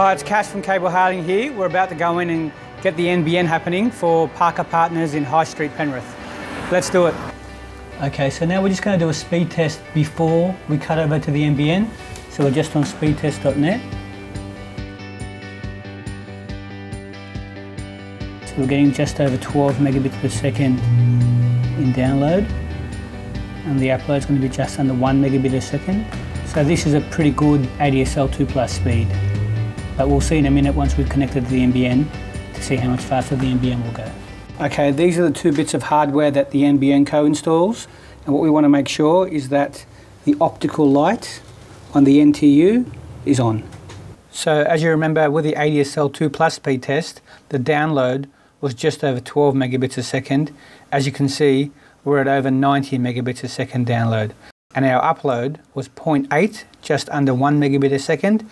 Hi, it's Cash from Cable Harding here. We're about to go in and get the NBN happening for Parker Partners in High Street, Penrith. Let's do it. Okay, so now we're just going to do a speed test before we cut over to the NBN. So we're just on speedtest.net. So we're getting just over 12 megabits per second in download. And the upload is going to be just under 1 megabit a second. So this is a pretty good ADSL 2 plus speed. But we'll see in a minute once we've connected to the NBN to see how much faster the NBN will go. Okay, these are the two bits of hardware that the NBN Co installs. And what we want to make sure is that the optical light on the NTU is on. So as you remember with the ADSL 2 Plus speed test, the download was just over 12 megabits a second. As you can see, we're at over 90 megabits a second download. And our upload was 0.8, just under 1 megabit a second,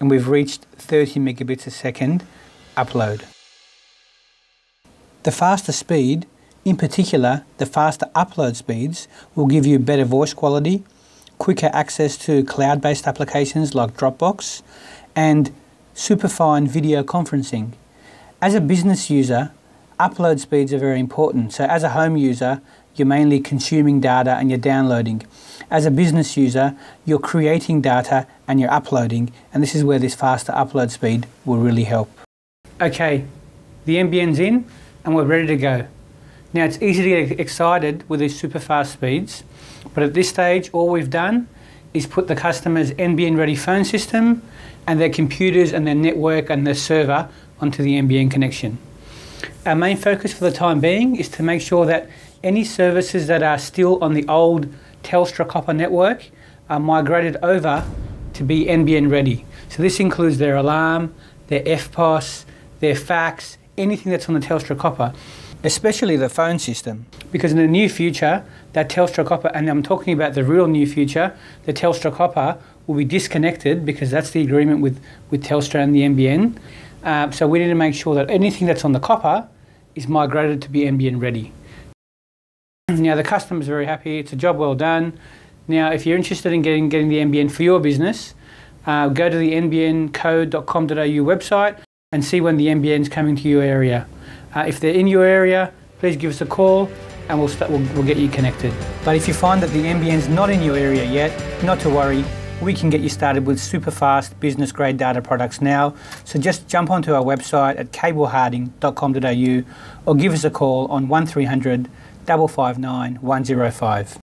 and we've reached 30 megabits a second upload. The faster speed, in particular the faster upload speeds, will give you better voice quality, quicker access to cloud-based applications like Dropbox, and superfine video conferencing. As a business user, upload speeds are very important. So as a home user, you're mainly consuming data and you're downloading. As a business user, you're creating data and you're uploading, and this is where this faster upload speed will really help. Okay, the NBN's in and we're ready to go. Now it's easy to get excited with these super fast speeds, but at this stage all we've done is put the customer's NBN ready phone system and their computers and their network and their server onto the NBN connection. Our main focus for the time being is to make sure that any services that are still on the old Telstra copper network are migrated over to be NBN ready. So this includes their alarm, their EFTPOS, their fax, anything that's on the Telstra copper, especially the phone system. Because in the near future, that Telstra copper, and I'm talking about the real near future, the Telstra copper will be disconnected because that's the agreement with, with Telstra and the NBN. Uh, so we need to make sure that anything that's on the copper is migrated to be NBN ready. Now the customer's very happy, it's a job well done. Now if you're interested in getting, getting the NBN for your business, uh, go to the nbnco.com.au website and see when the NBN's coming to your area. Uh, if they're in your area, please give us a call and we'll, start, we'll, we'll get you connected. But if you find that the NBN's not in your area yet, not to worry, we can get you started with super fast business grade data products now. So just jump onto our website at cableharding.com.au or give us a call on 1300 559 105.